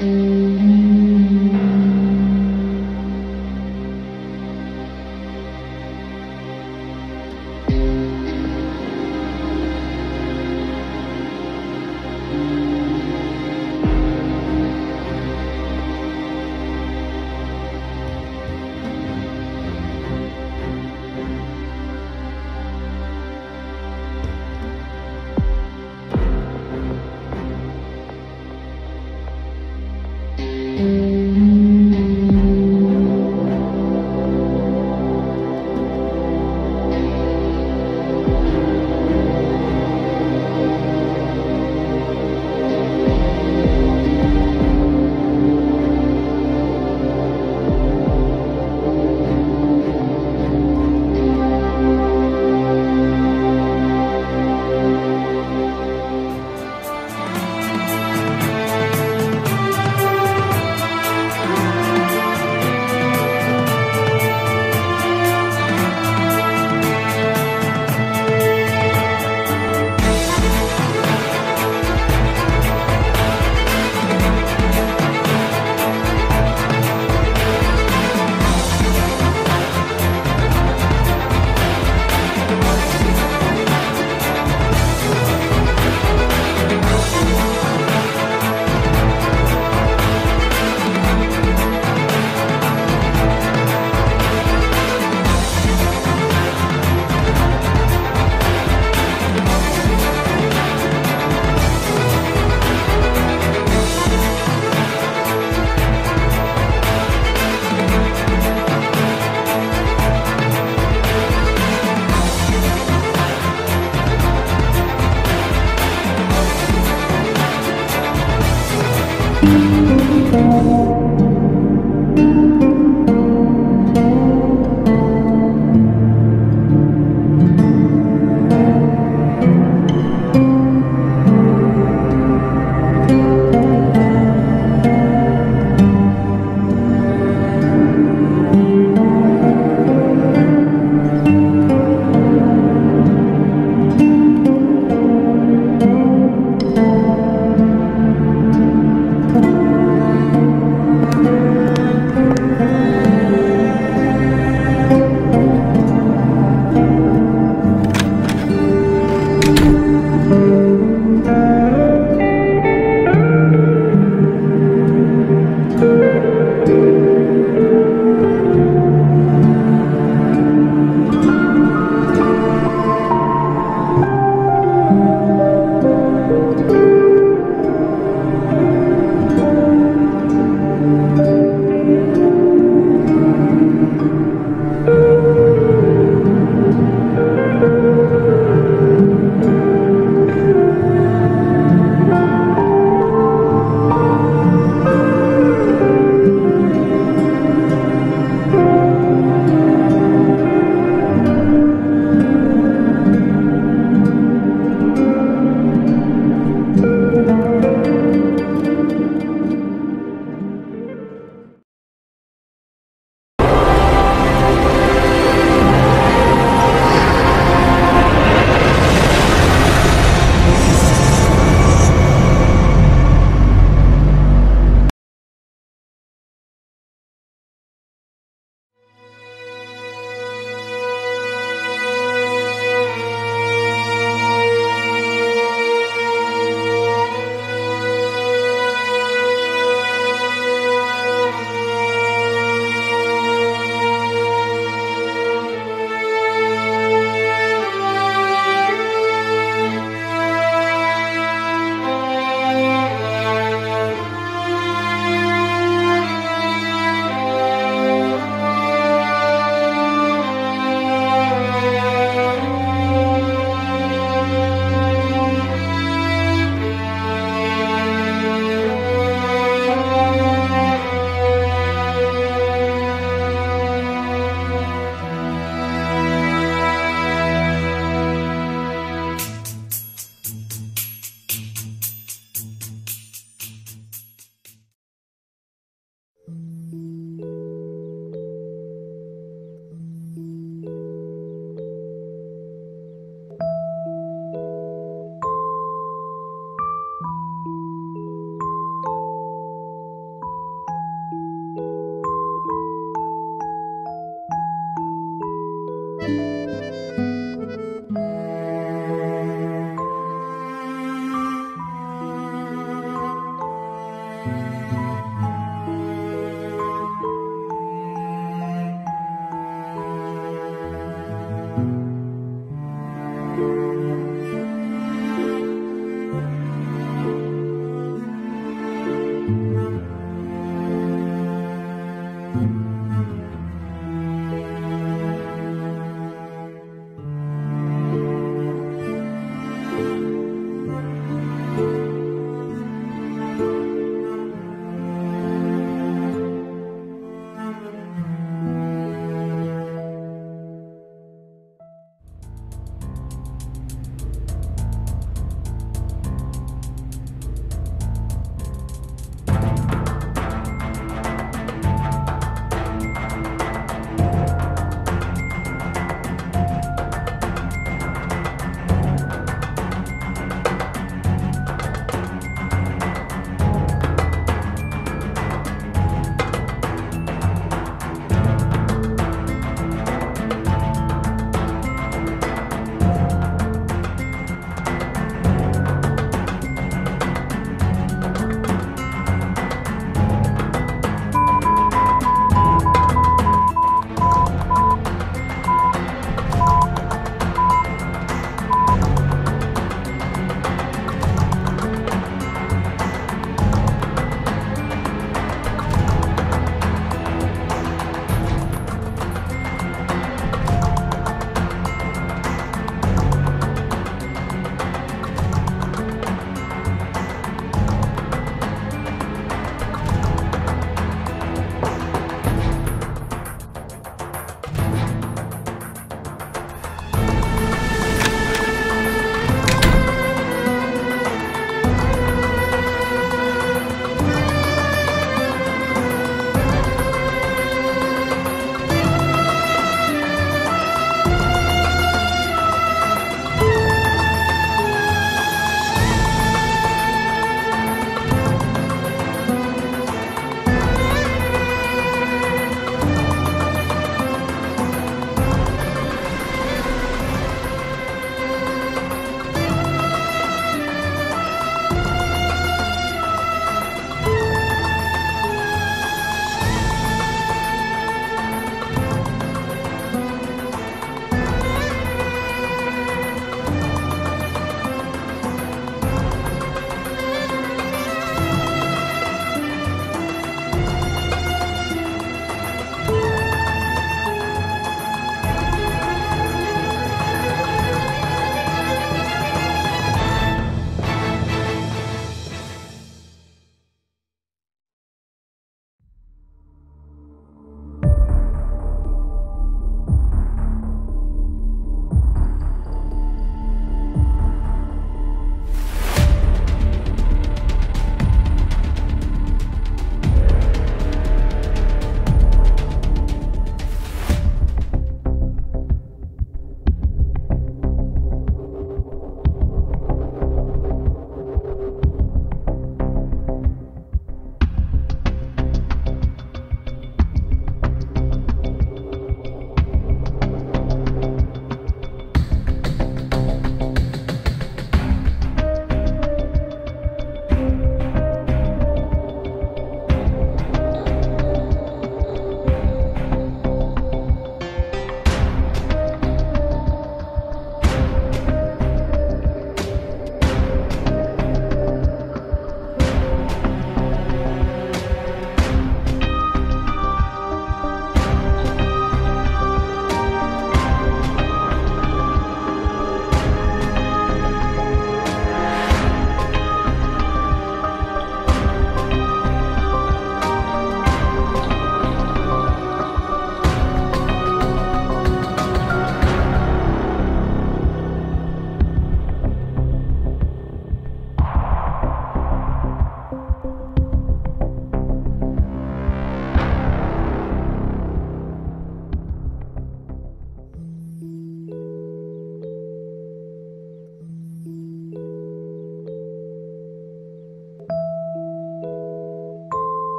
Mm-hmm.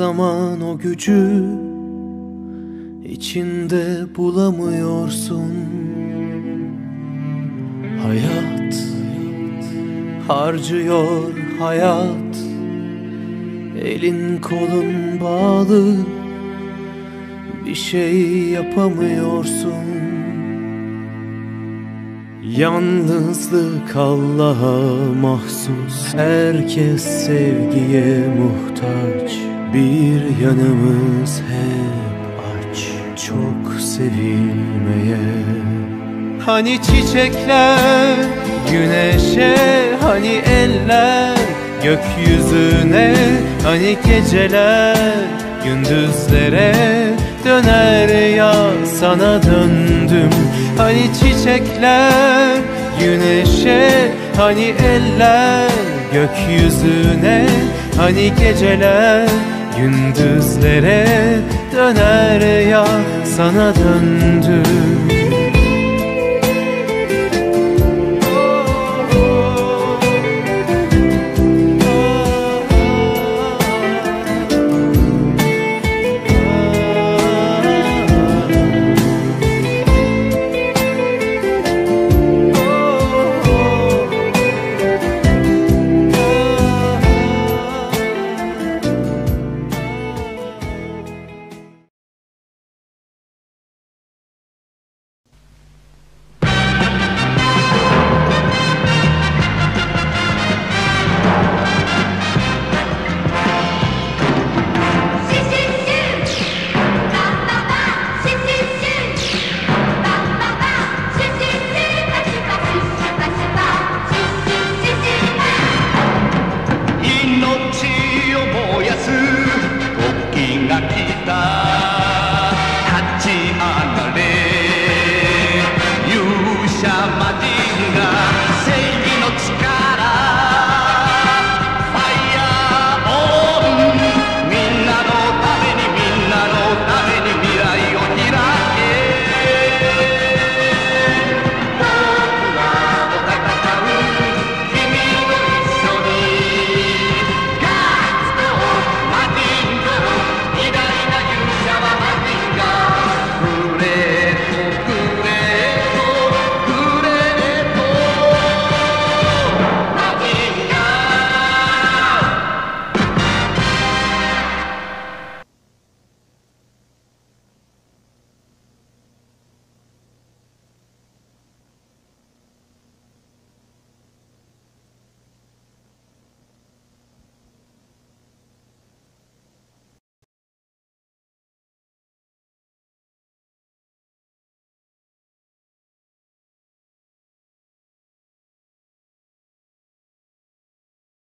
Zaman o gücü içinde bulamıyorsun. Hayat harcıyor hayat. Elin kolun bağlı Bir şey yapamıyorsun. Yalnızlık Allah'a mahsus. Herkes sevgiye muhtaç Bir yanımız hep aç Çok sevilmeye. Hani çiçekler güneşe Hani eller gökyüzüne. Hani geceler gündüzlere Döner ya sana döndüm. Hani çiçekler güneşe Hani eller gökyüzüne. Hani geceler gündüzlere Döner ya sana döndüm